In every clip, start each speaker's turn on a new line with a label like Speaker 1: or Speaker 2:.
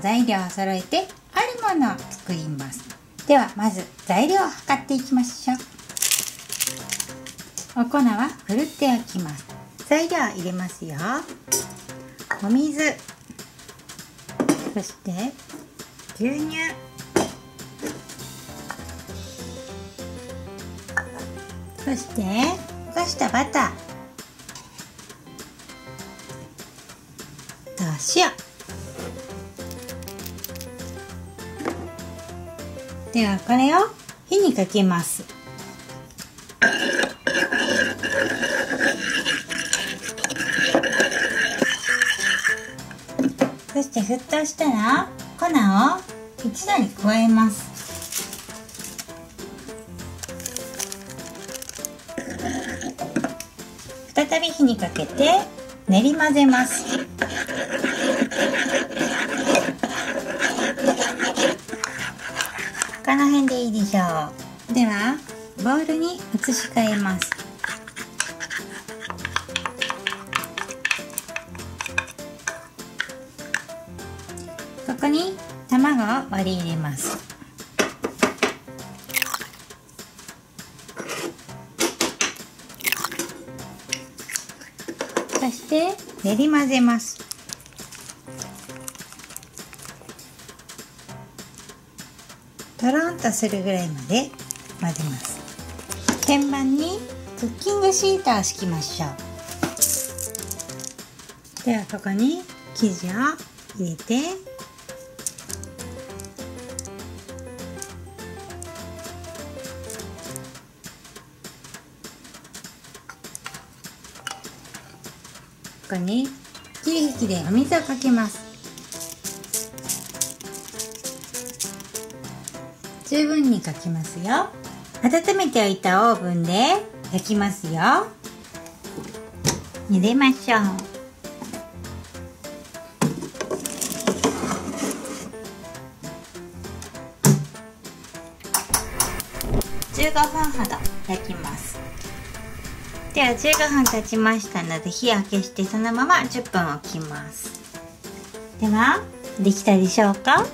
Speaker 1: 材料を揃えてあるものを作ります。ではまず材料を測っていきましょう。お粉はふるっておきます。材料を入れますよ。お水。そして牛乳。そして溶かしたバター。と塩。ではこれを火にかけます。そして沸騰したら粉を一度に加えます。再び火にかけて練り混ぜます。しょうではボウルに移し替えます。ここに卵を割り入れます。そして練り混ぜます。とろんとするぐらいまで混ぜます。天板にクッキングシートを敷きましょう。ではここに生地を入れて。ここに霧吹きでお水をかけます。十分にかきますよ。温めておいたオーブンで焼きますよ。茹でましょう。15分ほど焼きます。では15分経ちましたので火を消してそのまま10分置きます。ではできたでしょうか？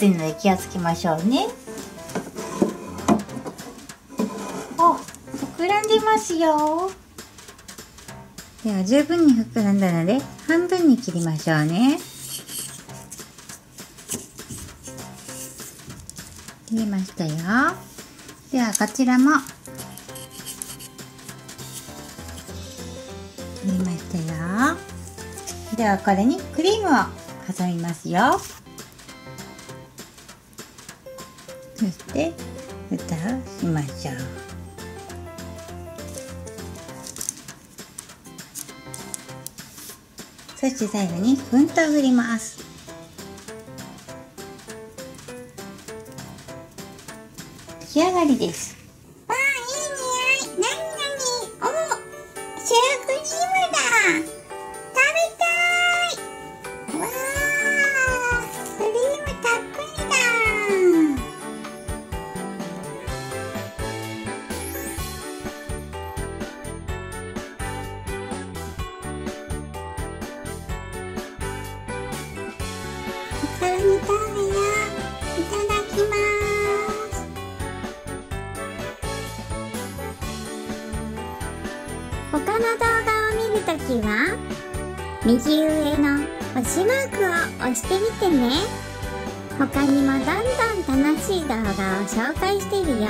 Speaker 1: 熱いので気をつけましょうね。お膨らんでますよ。では十分に膨らんだので半分に切りましょうね。切りましたよ。ではこちらも。切りましたよ。ではこれにクリームを挟みますよ。そして蓋をしましょうそして最後に粉糖を振ります。仕上がりです。
Speaker 2: お皿に食べよう。いただきます。他の動画を見るときは右上の星マークを押してみてね他にもどんどん楽しい動画を紹介してるよ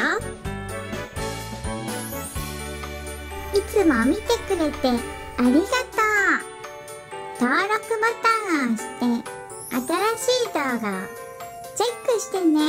Speaker 2: いつも見てくれてありがとう登録ボタンを押して新しい動画をチェックしてね。